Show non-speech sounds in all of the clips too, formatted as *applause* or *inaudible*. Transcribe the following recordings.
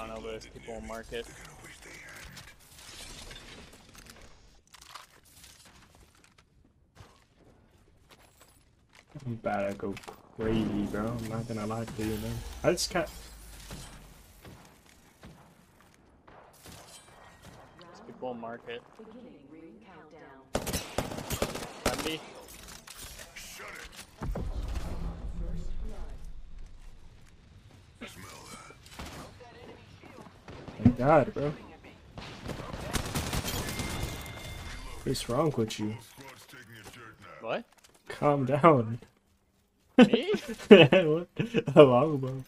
I don't know, but there's people in market. I'm about to go crazy, bro. I'm not gonna lie to you, man. I just got. There's people in market. Beginning ring countdown. 70. Thank God, bro. What's wrong with you? What? Calm down. Me? *laughs* what? How long, bro?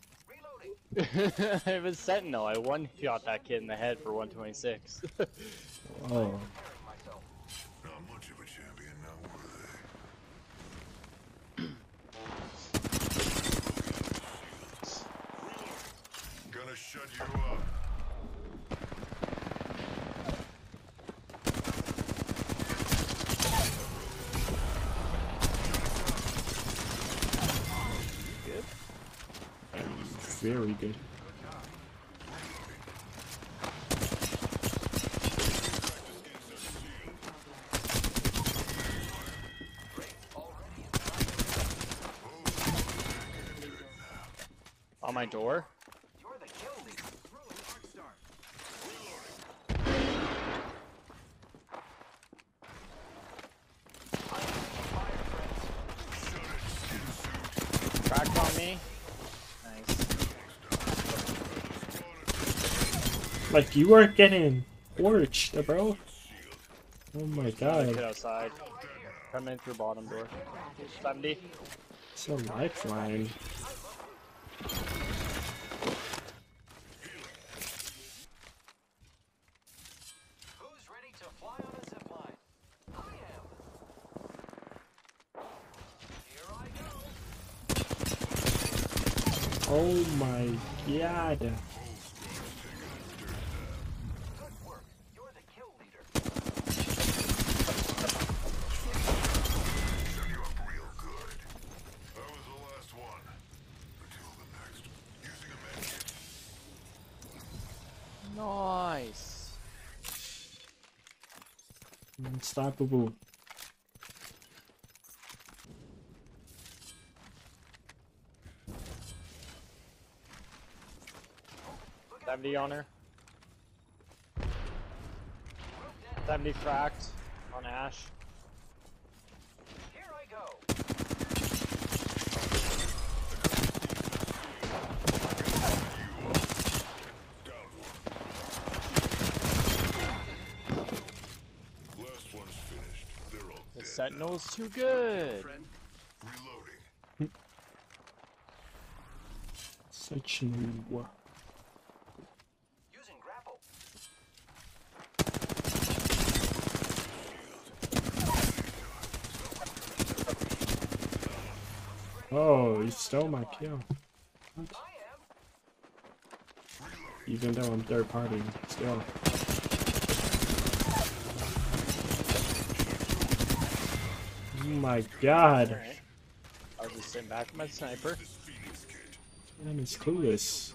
*laughs* it was Sentinel. I one shot that kid in the head for 126. Oh. Not much of a champion now, were they? Gonna shut you up. Very good. On my door? Cracked on me. Nice. Like, you weren't getting torched, bro. Oh my Kid god. outside. Come in through bottom door. 70. It's a lifeline. Who's ready to fly on a zip line? I am. Here I go. Oh my god. Good work. You're the kill leader. Set you up real good. That was the last one. Until the next. Using a medkit. Nice. Unstoppable. Seventy on her. Seventy cracked on Ash. Here I go. Last one's finished. They're all The dead. Sentinel's too good. Such grapple. Oh, you stole my kill. Am. Even though I'm third party, still. Oh my god. Alright. I was just sitting back with my sniper. Man is clueless.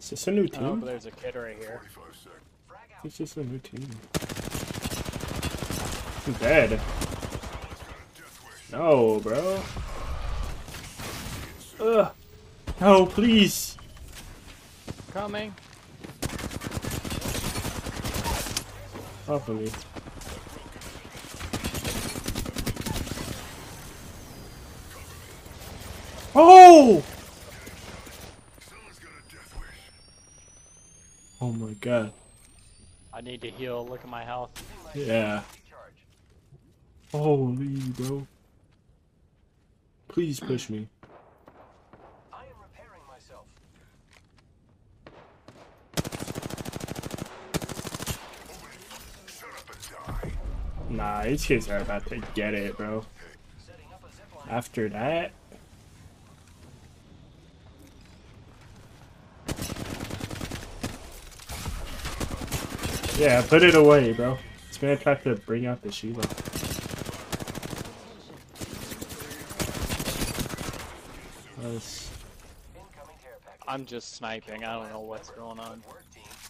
Is this a new Oh, team? there's a kid right here. 45 seconds. It's just a new team. I'm dead. No, bro. Ugh. No, please. Coming. Me. Oh! Someone's got a death wish. Oh my god. I need to heal. Look at my health. Yeah. Holy, bro. Please push me. Nah, these kids are about to get it, bro. After that... Yeah, put it away, bro. It's gonna try to bring out the Sheila. I'm just sniping. I don't know what's going on.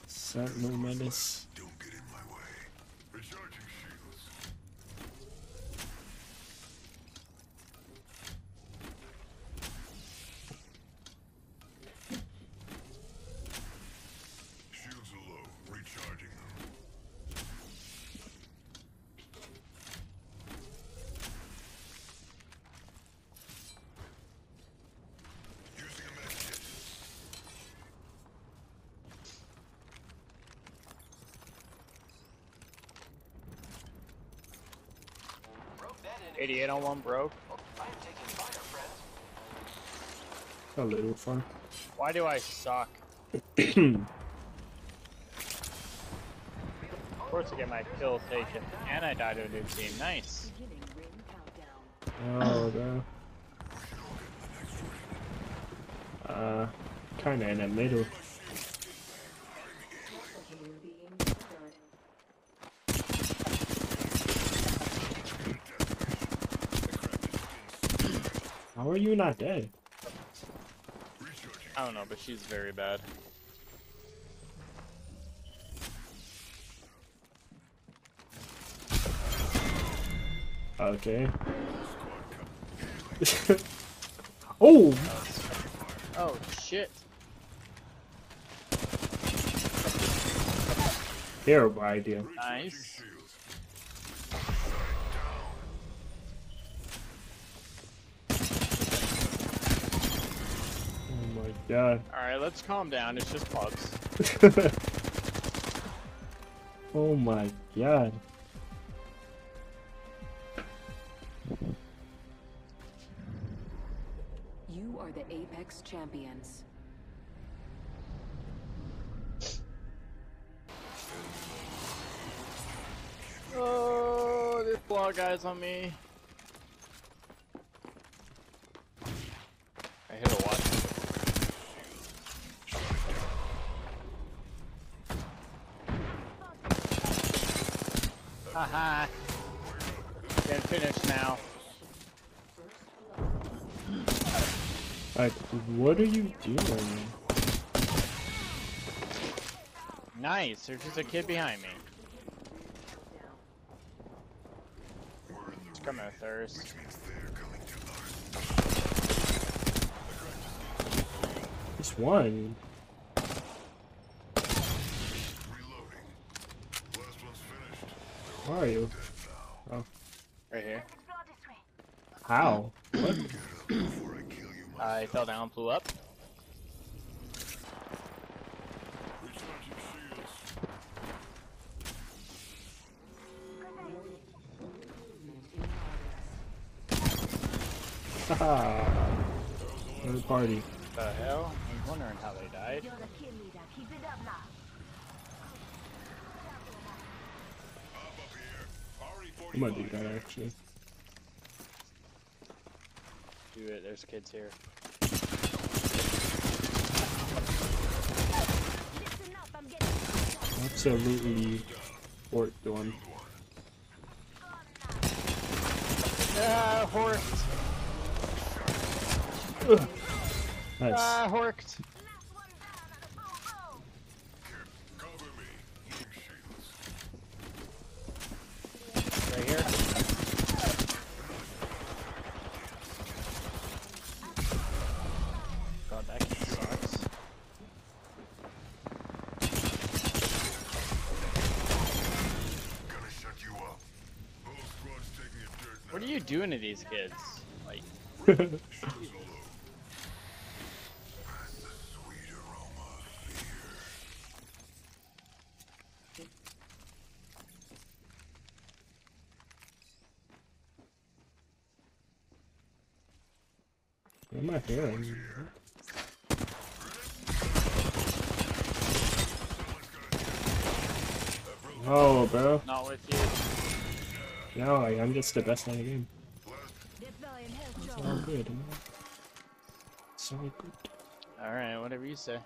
Sentinel Menace. 88 on one broke. I am taking fire, friends. A little far. Why do I suck? *clears throat* Of course I get my kill taken. And I died to a new team. Nice. Beginning ring countdown. Oh, bro. Uh, kinda in the middle. How are you not dead? I don't know, but she's very bad. Okay. *laughs* oh! Oh shit. Terrible idea. Nice. God. Alright, let's calm down. It's just bugs. *laughs* oh my god. You are the Apex champions. Oh, this blog guy's on me. I hit a watch. Uh-huh. Haha. Getting finished now. Like, what are you doing? Nice. There's just a kid behind me. It's coming thirst. Means they're coming to us. Just one. Where are you? Oh. Right here. How? Hmm. What? I kill you, my I fell down, flew up. recharging shields. Haha. Third party. The hell? I was wondering how they died. Up up here. I'm gonna do that actually. Do it. There's kids here. Absolutely fort one. Ah, horked. Nice. Ah, horked. Cover me. Using shields. Right here. God, that kid sucks. Gonna shut you up. Whole squad's taking a dirt What are you doing to these kids? Like, Shields are low. That's the sweet aroma of fear. What am I hearing? Oh, bro. not with you. No, I, I'm just the best in the game. Good. all good. Alright, whatever you say.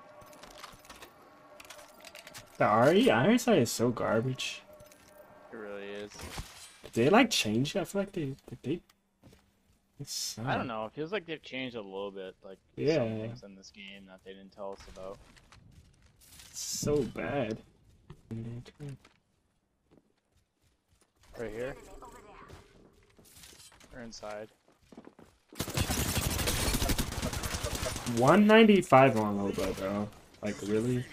The RE Iron Sight is so garbage. It really is. Did they like change it? I feel like they they It's I don't know. It feels like they've changed a little bit. Like Yeah. some things in this game that they didn't tell us about. It's so bad. Right here. Or inside. 195 on Loba, bro. Like, really?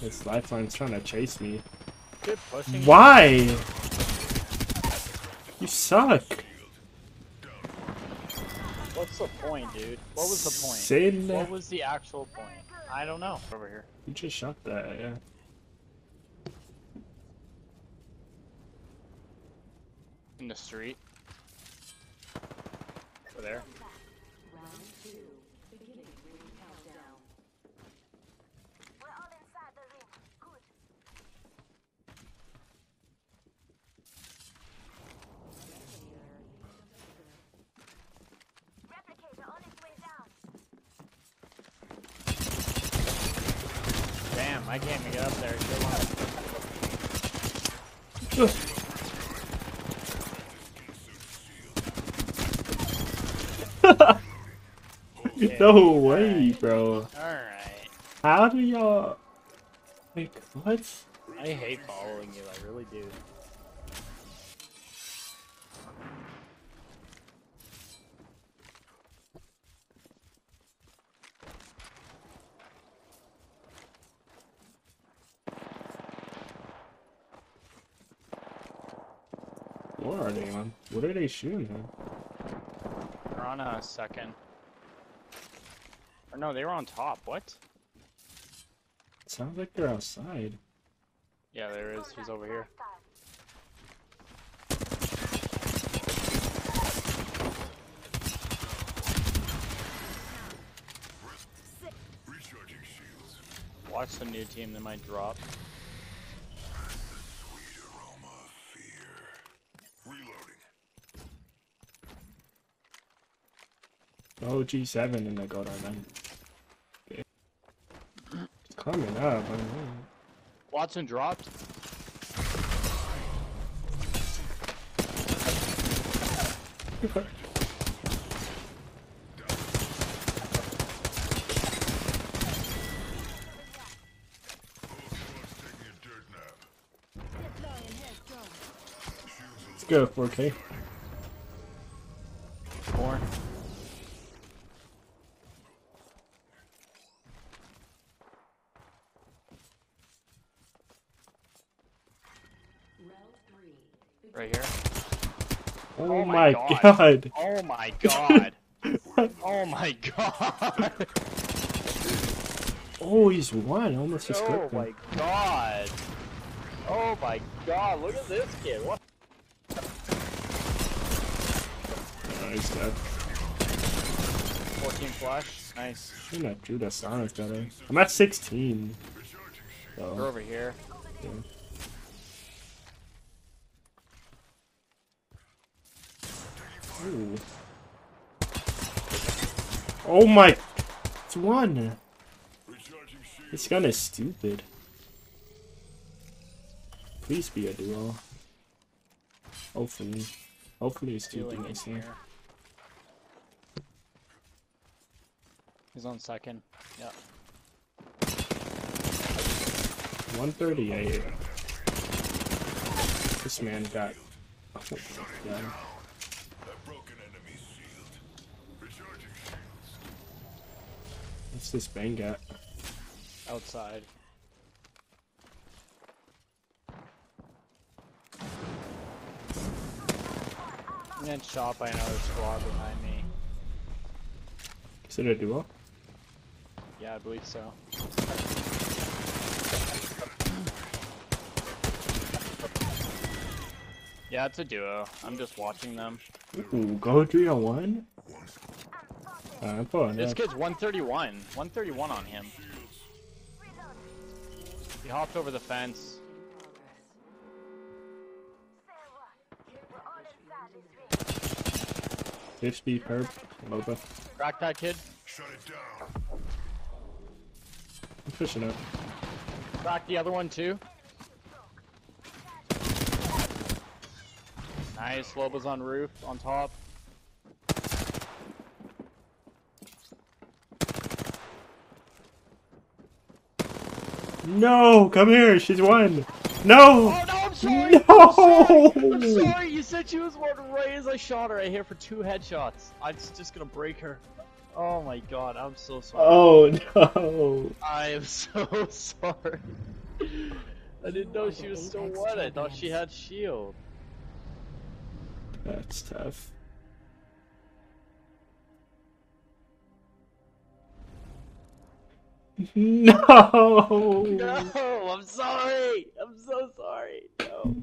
This lifeline's trying to chase me. Why? You suck. What's the point, dude? What was the point? Sin. What was the actual point? I don't know. Over here. You just shot that, yeah. In the street. Over there. Round two. Beginning ring countdown. We're all inside the ring. Good. Replicator on its way down. Damn, I can't even get up there. Good luck. *laughs* no way, bro. Alright. How do y'all... Like, what? I hate following you. I really do. What are they on? What are they shooting at? They're on a second. Or no, they were on top. What? Sounds like they're outside. Yeah, there is. He's over here. Watch the new team. They might drop. Oh, G7 and they go down then. Okay. It's coming up. I don't know. Wattson dropped. Ocelot's taking a. Let's go, 4K. Right here. Oh, Oh my my God. god. *laughs* Oh my *laughs* god. oh my god. Oh, he's one. Almost a Oh my god. Oh my god. Look at this kid. What? He's dead. 14 flush. Nice. I'm not Judah Sonic better. I'm at 16. They're over here. Ooh. Oh my! It's one! This gun is stupid. Please be a duo. Hopefully. Hopefully it's two here. here. He's on second. Yeah. 138. This man got. Oh my god. That broken enemy's shield. Recharging shields. What's this bang at? Outside. And then shot by another squad behind me. Is it a duo? Yeah, I believe so. Yeah, it's a duo. I'm just watching them. Ooh, go 3 on 1? Uh, I'm pulling This up. kid's 131. 131 on him. He hopped over the fence. Say what? We're all inside this ring. 50 perp. Loba. Crack that kid. Shut it down. I'm fishing up. Crack the other one too. Nice, Loba's on roof, on top. No, come here. She's one. No. Oh no, I'm sorry! No! I'm sorry! I'm sorry! You said she was one right as I shot her. I hit her for two headshots. I'm just gonna break her. Oh my god, I'm so sorry. Oh no. I am *laughs* so sorry. I didn't know she was still one. I thought she had shield. That's tough. *laughs* No. No, I'm sorry. I'm so sorry. No.